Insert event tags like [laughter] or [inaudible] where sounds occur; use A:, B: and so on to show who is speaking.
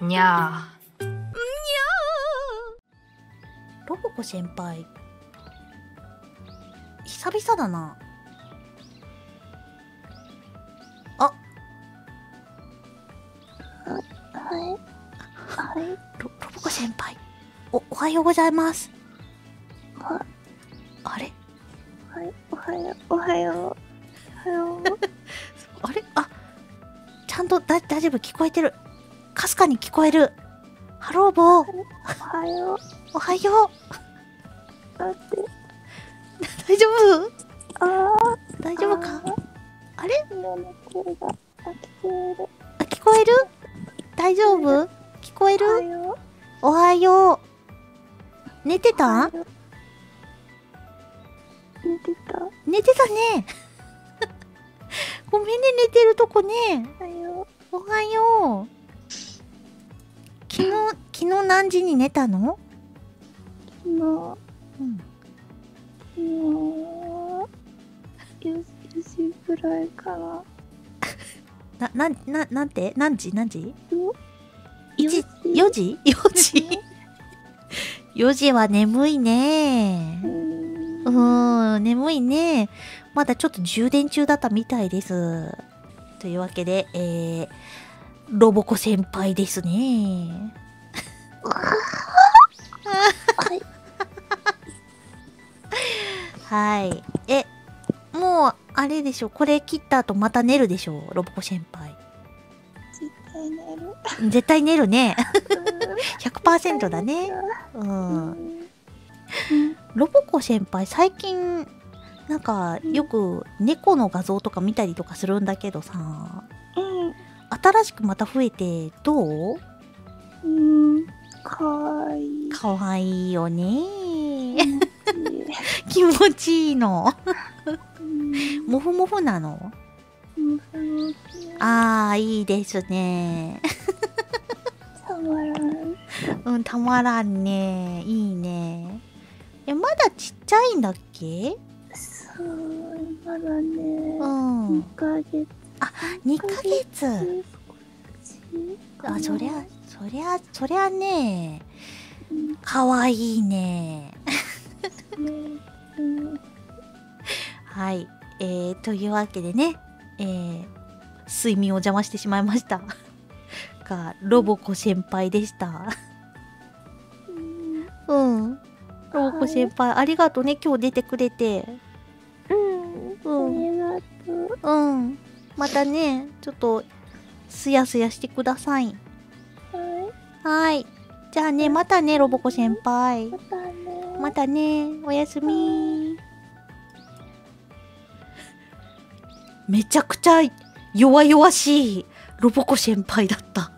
A: にゃ
B: ロボコ先輩久々だなあ
C: はい。はい。
B: ロロボコ先輩おおはようございます
C: は、
B: あれ？
C: はい。おはよう。おはよう。おはよう。[laughs]
B: あれ？あちゃんとだ大丈夫？聞こえてるかすかに聞こえる。ハローボー
C: おはよう。
B: おはよ
C: だって。
B: う大丈夫？
C: あ
B: 大丈夫か？あれ？
C: あ、聞こえる。
B: あ聞こえる？大丈夫？聞こえる？
C: おはよう。
B: おはよう。寝てた？
C: おはよう。寝てた？
B: 寝てたね。ごめんね寝てるとこね。
C: おはよう。
B: 昨日昨日何時に寝たの？
C: 昨日、
B: うん
C: 昨日、よ4時ぐらいから。
B: な、な、な、なんて？何時？何時？
C: よ
B: ?1、4時 ?4 時 ?4 時？は眠いね
C: う。ん、
B: 眠いね。まだちょっと充電中だったみたいです。というわけで、えー、ロボコ先輩ですね。
C: はい。
B: はい。え、もう、あれでしょ。これ切った後また寝るでしょ。ロボコ先輩。
C: 絶対寝る。
B: 絶対寝るね。
C: うん
B: 100%だね。う。
C: うんん。
B: ロボコ先輩、最近、なんか、よく猫の画像とか見たりとかするんだけどさ、
C: うん。
B: 新しくまた増えて、どう？
C: うん。かわいい。
B: かわいいよね。
C: う [laughs] ん
B: 気持ちいいの。
C: うん
B: もふもふなの？あー、いいですね。
C: たまらん。
B: うん、たまらんね。いいね。え、まだちっちゃいんだっけ？
C: そう、まだね。
B: うん。
C: 2ヶ月。
B: 2ヶ月。あ、そりゃ、そりゃ、そりゃね、
C: うん
B: かわいいね。[laughs] はい。えー、というわけでね、えー、睡眠を邪魔してしまいました。[laughs] が、ロボコ先輩でした。
C: うん
B: うん。ロボコ先輩、ありがとうね、今日出てくれて。
C: うん。ありがとう。
B: うん。またね、ちょっと、すやすやしてください。
C: はい。
B: はい。じゃあね、またね、ロボコ先輩
C: ま。たね。
B: またね、おやすみ。めちゃくちゃ弱々しいロボコ先輩だった。